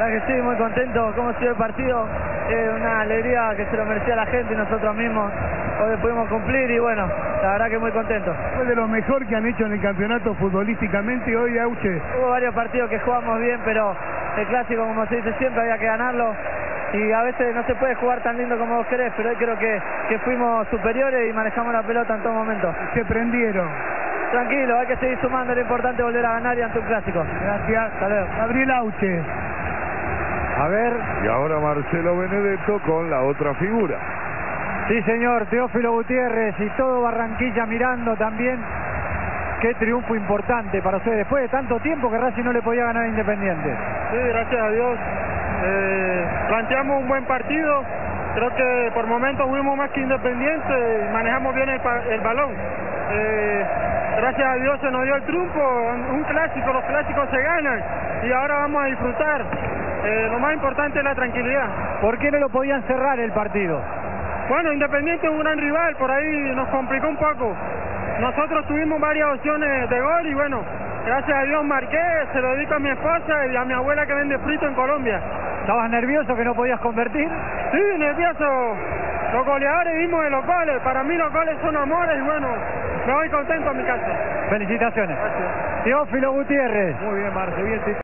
La verdad que sí, muy contento cómo sido el partido, es una alegría que se lo merecía la gente y nosotros mismos, hoy pudimos cumplir y bueno, la verdad que muy contento. Fue de lo mejor que han hecho en el campeonato futbolísticamente hoy, Auche. Hubo varios partidos que jugamos bien, pero el clásico, como se dice siempre, había que ganarlo y a veces no se puede jugar tan lindo como vos querés, pero hoy creo que, que fuimos superiores y manejamos la pelota en todo momento. Se prendieron. Tranquilo, hay que seguir sumando, lo importante es volver a ganar y ante un clásico. Gracias. Hasta luego. Gabriel Auche. A ver, y ahora Marcelo Benedetto con la otra figura. Sí, señor, Teófilo Gutiérrez y todo Barranquilla mirando también. Qué triunfo importante para ustedes. Después de tanto tiempo que Racing no le podía ganar a Independiente. Sí, gracias a Dios. Eh, planteamos un buen partido. Creo que por momentos fuimos más que Independiente y manejamos bien el, el balón. Eh, gracias a Dios se nos dio el triunfo. Un clásico, los clásicos se ganan y ahora vamos a disfrutar. Eh, lo más importante es la tranquilidad. ¿Por qué no lo podían cerrar el partido? Bueno, Independiente es un gran rival, por ahí nos complicó un poco. Nosotros tuvimos varias opciones de gol y bueno, gracias a Dios marqué, se lo dedico a mi esposa y a mi abuela que vende frito en Colombia. ¿Estabas nervioso que no podías convertir? Sí, nervioso. Los goleadores vimos de los goles, para mí los goles son amores y bueno, me voy contento a mi casa. Felicitaciones. Gracias. Teófilo Gutiérrez. Muy bien, Marce, bien.